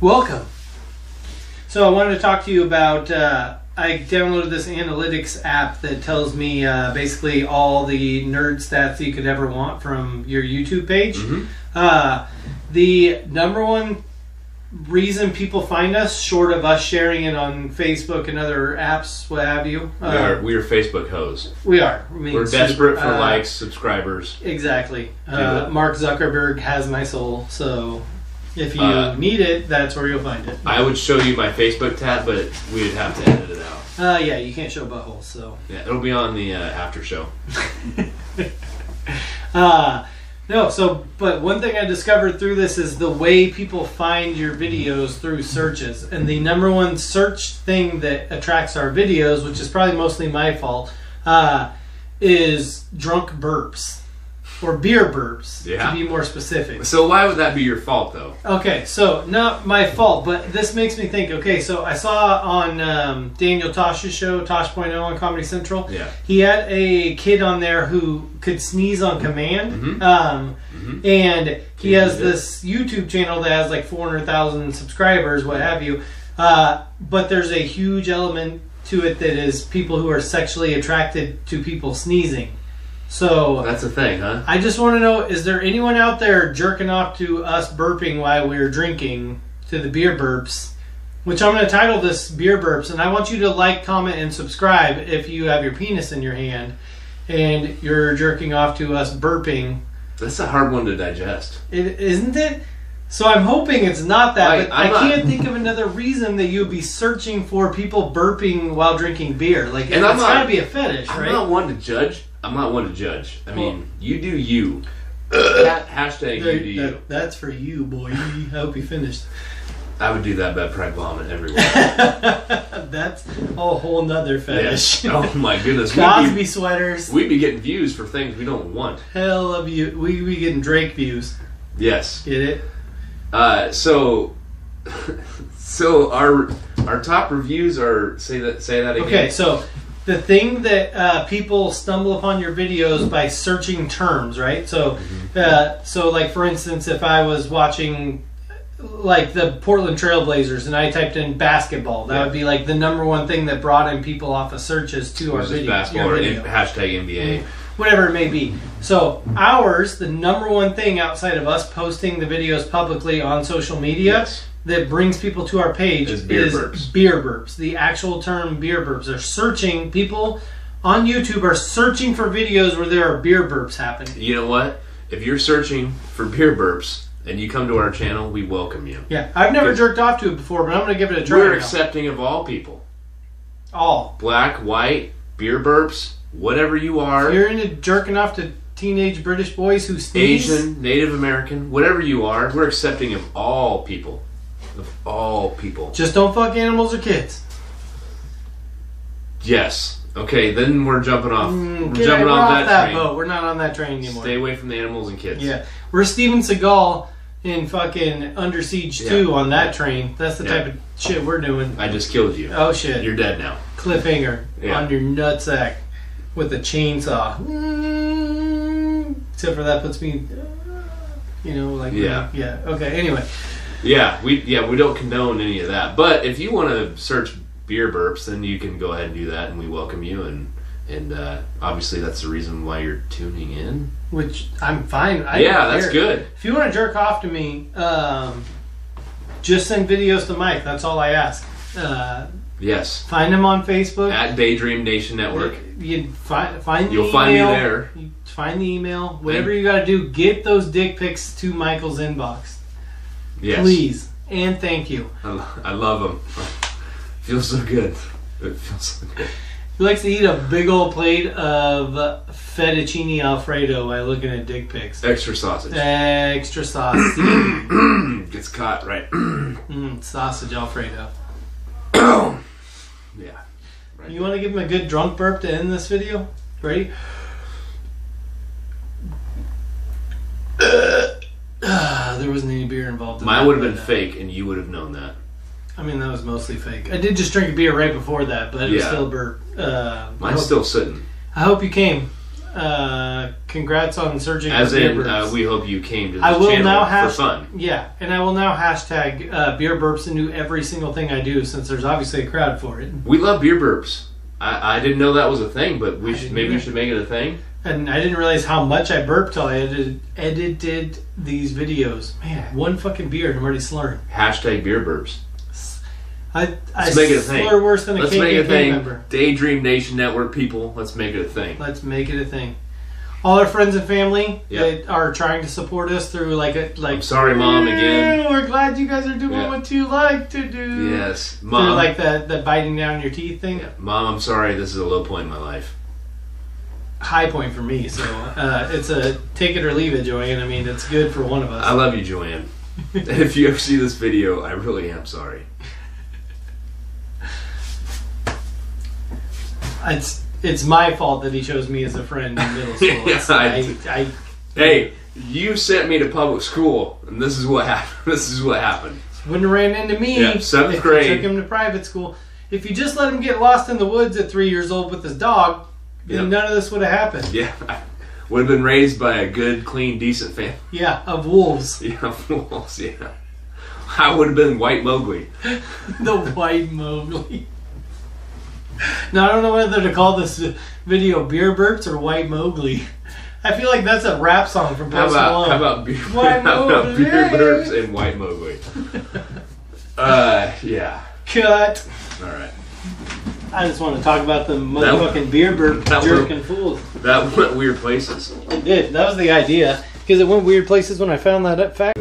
Welcome. So I wanted to talk to you about. Uh, I downloaded this analytics app that tells me uh, basically all the nerd stats you could ever want from your YouTube page. Mhm. Uh, the number one reason people find us, short of us sharing it on Facebook and other apps, what have you, We uh, are we are Facebook hoes. we are. I mean, We're desperate for uh, likes, subscribers. Exactly. Uh. Mark Zuckerberg has my soul, so if you Uh, need it, that's where you'll find it. I would show you my Facebook tab, but we would have to edit it out. Uh, yeah, you can't show buttholes, so. Yeah, it'll be on the uh, after show. Uh, no, so, but one thing I discovered through this is the way people find your videos through searches. And the number one search thing that attracts our videos, which is probably mostly my fault, uh, is drunk burps. Or beer burps, Yeah. to be more specific. So why would that be your fault, though? Okay, so not my fault, but this makes me think. Okay, so I saw on um, Daniel Tosh's show, Tosh Tosh.0 on Comedy Central, Yeah. he had a kid on there who could sneeze on command. Mhm. Um, Mhm. And he Yeah, has he this YouTube channel that has like 400,000 subscribers, what have you. Uh, but there's a huge element to it that is people who are sexually attracted to people sneezing. So. That's a thing, huh? I just want to know: Is there anyone out there jerking off to us burping while we're drinking to the beer burps? Which I'm going to title this "Beer Burps," and I want you to like, comment, and subscribe if you have your penis in your hand and you're jerking off to us burping. That's a hard one to digest. It isn't it? So I'm hoping it's not that, but I I'm not- can't think of another reason that you'd be searching for people burping while drinking beer. Like And I'm it's got to be a fetish, I'm right? not one to judge. I'm not one to judge. I mean, Well- you do you. Ha- hashtag you do you. That's for you, boy. I hope you finished. I would do that, but I'd probably vomit everywhere. That's a whole nother fetish. Oh my goodness. We'd Cosby be, sweaters. we'd be getting views for things we don't want. Hell of you. We we getting Drake views. Yes. Get it? Uh, so, so our our top reviews are say that say that again. Okay, so the thing that uh, people stumble upon your videos by searching terms, right? So, Mm-hmm. uh, so like for instance, if I was watching like the Portland Trailblazers and I typed in basketball, that Yeah. would be like the number one thing that brought in people off of searches to our video. basketball or video. hashtag NBA. whatever it may be. So ours, the number one thing outside of us posting the videos publicly on social media Yes. That brings people to our page Is beer burps. beer burps. The actual term beer burps. They're searching people on YouTube are searching for videos where there are beer burps happening. You know what? If you're searching for beer burps and you come to our channel, we welcome you. Yeah, I've never jerked off to it before, but I'm going to give it a try. We're now. accepting of all people. All. Black, white, beer burps, whatever you are. If you're into jerking off to teenage British boys who sneeze, Asian, Native American, whatever you are, we're accepting of all people. Of all people. just don't fuck animals or kids. Yes. Okay, then we're jumping off. Mm, we're jumping off that, that train. boat. We're not on that train anymore. Stay away from the animals and kids. Yeah, we're Steven Seagal in fucking Under Siege Yeah. 2 on that train. That's the Yeah. type of shit we're doing. I just killed you. Oh shit. You're dead now. Cliffhanger Yeah. on your nutsack with a chainsaw. Mm, Except for that puts me, you know, like Yeah. yeah. Okay. Anyway, Yeah, we yeah we don't condone any of that. But if you want to search beer burps, then you can go ahead and do that, and we welcome you. And and uh, obviously that's the reason why you're tuning in. which I'm fine. I yeah, that's good. If you want to jerk off to me, um, just send videos to Mike. That's all I ask. Uh, Yes, find him on Facebook. at Daydream Nation Network. You find find you'll find me there. You find the email. Whatever you got to do, get those dick pics to Michael's inbox, Yes, please, and thank you. I, lo- I love them. feels so good. It feels so good. He likes to eat a big old plate of fettuccine alfredo while looking at dick pics. Extra sausage Extra sauce, gets caught right. mm, sausage alfredo. yeah. Right. You want to give him a good drunk burp to end this video? Ready? Ah, there wasn't any beer involved. In Mine would have been uh, fake, and you would have known that. I mean, that was mostly fake. I did just drink a beer right before that, but it was Yeah. still burp. Uh, I Mine's hope, still sitting. I hope you came. Uh, congrats on searching As for beer in, burps. uh, we hope you came to this I will channel now for hash- fun. Yeah, and I will now hashtag uh, beer burps into every single thing I do since there's obviously a crowd for it. We love beer burps. I, I didn't know that was a thing, but we should maybe we should make it a thing. And I didn't realize how much I burped till I edited, edited these videos. Man, one fucking beer and I'm already slurring. Hashtag beer burps. I, I Let's make it a thing. slur worse than a Let's KKK make it a thing. member. Daydream Nation Network people, let's make it a thing. Let's make it a thing. All our friends and family Yep. that are trying to support us through like a like. I'm sorry, Mom, again. "Yeah, We're glad you guys are doing Yeah. what you like to do. Yes, Through Mom. like the the biting down your teeth thing. Yeah, Mom, I'm sorry. This is a low point in my life. High point for me. So uh, it's a take it or leave it, Joanne. I mean, it's good for one of us. I love you, Joanne. if you ever see this video, I really am sorry. it's it's my fault that he chose me as a friend in middle school. It's- I- I, I Hey, you sent me to public school, and this is what happened. This is what happened. wouldn't have ran into me. Yeah, seventh if you grade. Took him to private school. If you just let him get lost in the woods at three years old with his dog, then Yep. none of this would have happened. Yeah, I would have been raised by a good, clean, decent family. Yeah, of wolves. Yeah, of wolves. Yeah, I would have been White Mowgli. the white Mowgli. Now I don't know whether to call this video "Beer Burps" or "White Mowgli." I feel like that's a rap song from How Post Malone. how about beer, White how about beer burps and White Mowgli? Uh, yeah. Cut. All right. I just want to talk about the motherfucking beer burp that jerking fools. That went weird places. It did. That was the idea because it went weird places when I found that up fact.